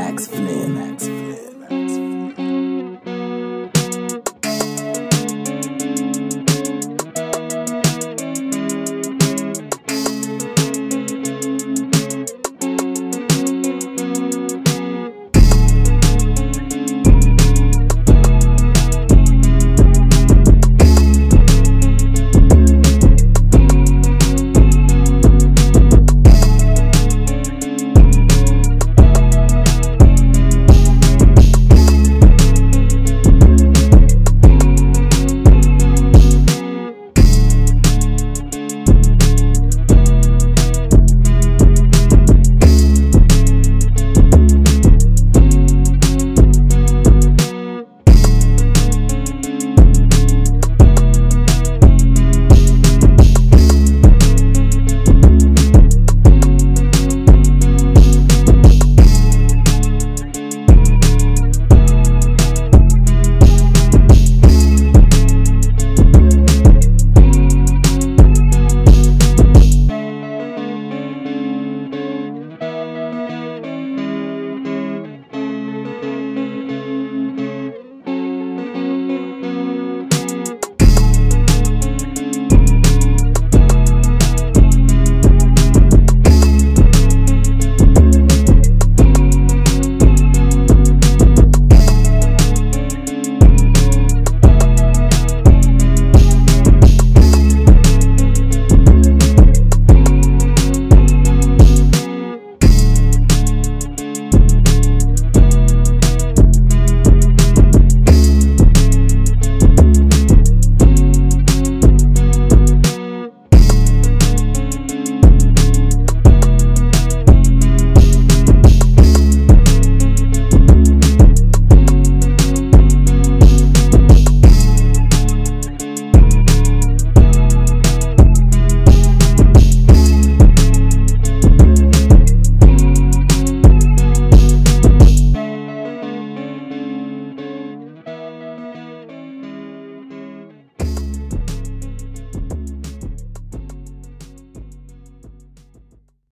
Max Flynn. Max Flynn.